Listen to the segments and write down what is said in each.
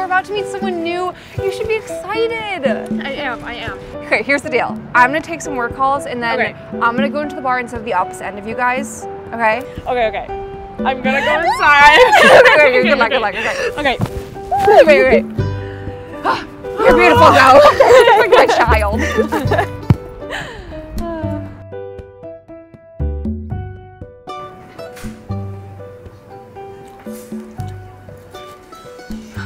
You're about to meet someone new. You should be excited. I am, I am. Okay, here's the deal. I'm gonna take some work calls and then Okay. I'm gonna go into the bar instead of the opposite end of you guys. Okay? Okay, okay. I'm gonna go inside. okay, okay, good luck, good luck. Okay. Okay. Wait, wait, wait. You're beautiful now. like my child.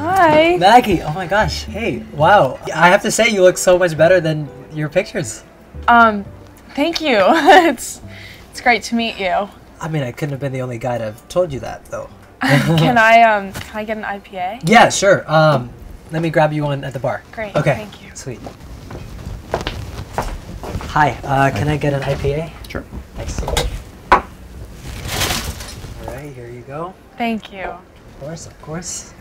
Hi. Maggie, oh my gosh, hey, wow. I have to say, you look so much better than your pictures. Um, thank you. it's it's great to meet you. I mean, I couldn't have been the only guy to have told you that, though. Can I um can I get an IPA? Yeah, sure. Um, let me grab you one at the bar. Great, Okay. thank you. Sweet. Hi, uh, can I get an IPA? Sure. Thanks. All right, here you go. Thank you. Of course, of course.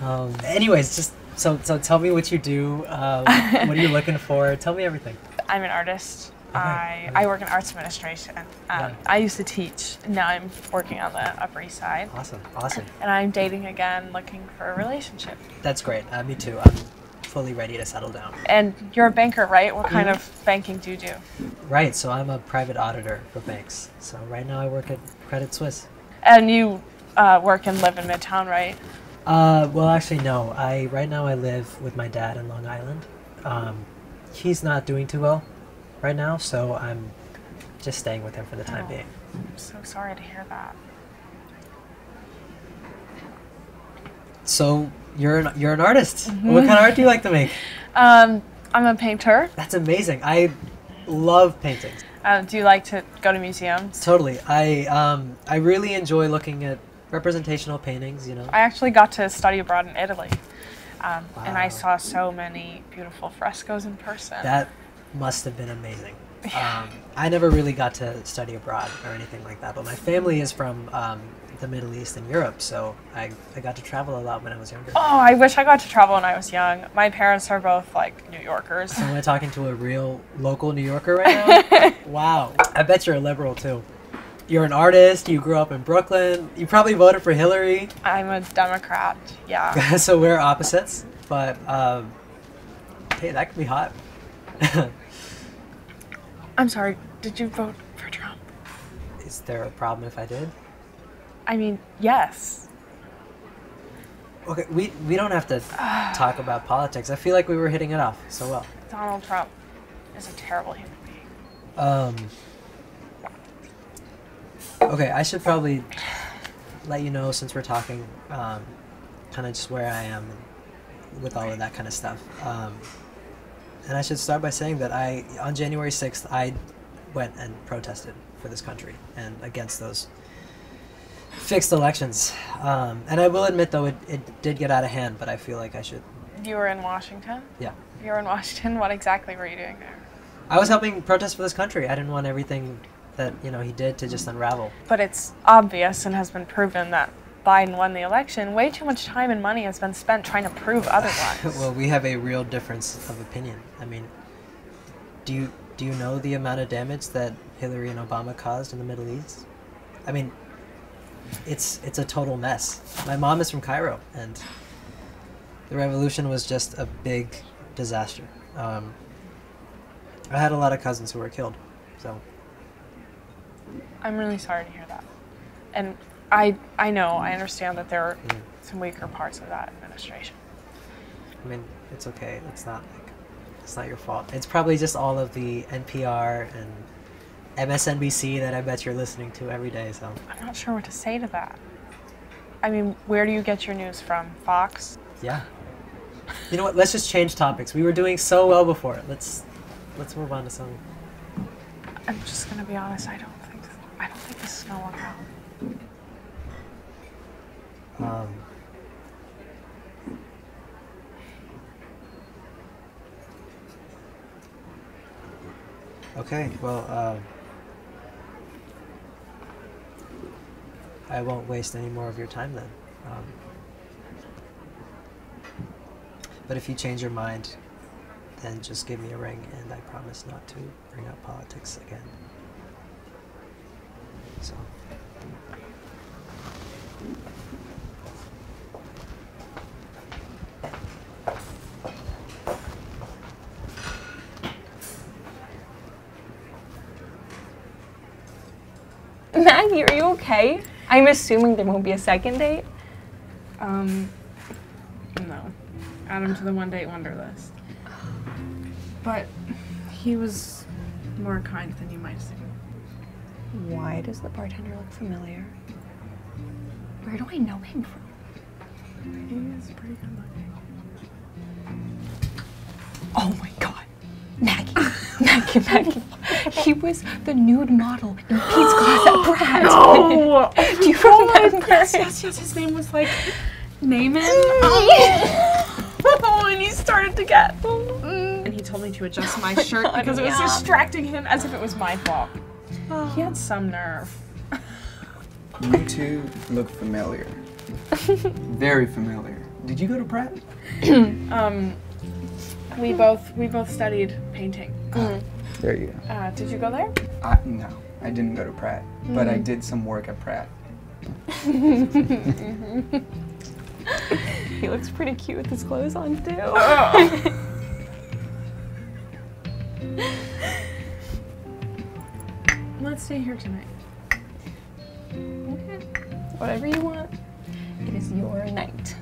Um, anyways, just so so tell me what you do. Um, what are you looking for? Tell me everything. I'm an artist. Okay, I. I work in arts administration. Um, Yeah. I used to teach. Now I'm working on the Upper East Side. Awesome, awesome. And I'm dating again, looking for a relationship. That's great. Uh, me too. I'm fully ready to settle down. And you're a banker, right? What kind Mhm. of banking do you do? Right. So I'm a private auditor for banks. So right now I work at Credit Suisse. And you uh, work and live in Midtown, right? Uh, well, actually, no. I right now I live with my dad in Long Island. Um, he's not doing too well right now, so I'm just staying with him for the time Oh. being. I'm so sorry to hear that. So you're an, you're an artist. Mm-hmm. What kind of art do you like to make? Um, I'm a painter. That's amazing. I love paintings. Uh, do you like to go to museums? Totally. I um I really enjoy looking at representational paintings. You know. I actually got to study abroad in Italy. Um, And I saw so many beautiful frescoes in person. That must have been amazing. Yeah. Um, I never really got to study abroad or anything like that, but my family is from um, the Middle East and Europe, so I, I got to travel a lot when I was younger. oh, I wish I got to travel when I was young. My parents are both like New Yorkers. So am I talking to a real local New Yorker right now? wow. I bet you're a liberal too. You're an artist, you grew up in Brooklyn, you probably voted for Hillary, I'm a Democrat. Yeah. so we're opposites, but um, hey, that could be hot. I'm sorry. Did you vote for Trump? is there a problem if I did? I mean, yes. Okay, we, we don't have to talk about politics. I feel like we were hitting it off so well. Donald Trump is a terrible human being. Um, okay, I should probably let you know since we're talking, um, kind of just where I am with all of that kind of stuff. Um, and I should start by saying that I, on January 6th, I went and protested for this country and against those fixed elections. Um, and I will admit, though, it, it did get out of hand, but I feel like I should, You were in Washington? yeah. You were in Washington? What exactly were you doing there? I was helping protest for this country. I didn't want everything that, you know, he did to just unravel. But it's obvious and has been proven that Biden won the election. Way too much time and money has been spent trying to prove otherwise. well, we have a real difference of opinion. I mean, do you do you know the amount of damage that Hillary and Obama caused in the Middle East? I mean, it's it's a total mess. My mom is from Cairo, and the revolution was just a big disaster. Um, I had a lot of cousins who were killed, so I'm really sorry to hear that. And I I know, I understand that there are Mm. some weaker parts of that administration. I mean, it's okay. It's not like it's not your fault. It's probably just all of the NPR and MSNBC that I bet you're listening to every day. So I'm not sure what to say to that. I mean, where do you get your news from? Fox? yeah. You know what? Let's just change topics. We were doing so well before. Let's let's move on to something. I'm just gonna be honest, I don't I don't think this is gonna work. Um, okay. Well. Um, I won't waste any more of your time then. Um, but if you change your mind, then just give me a ring, and I promise not to bring up politics again. Maggie, are you okay? I'm assuming there won't be a second date. Um, no. Add him to the one date wonder list. But he was more kind than you might think. Why does the bartender look familiar? Where do I know him from? He is pretty good looking. Oh my god. Maggie. Maggie, Maggie. He was the nude model in Pete's class at Pratt's. Oh! Do you oh remember? yes, yes, yes. His name was like Naaman. Oh, and he started to get. And he told me to adjust my shirt because it was distracting him as if it was my fault. He had some nerve. You two look familiar. Very familiar. Did you go to Pratt? Um, we both we both studied painting. There you go. Uh, did you go there? I, no, I didn't go to Pratt, but I did some work at Pratt. He looks pretty cute with his clothes on too. Stay here tonight. Okay. Whatever you want. It is your night.